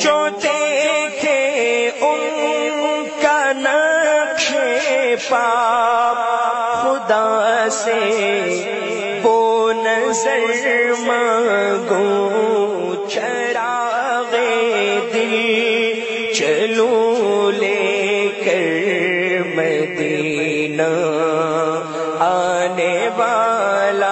جو دیکھے ان کا نقش پاپ، خدا سے وہ نظر مانگو چراغ دل چلو لے کر مدینہ آنے والا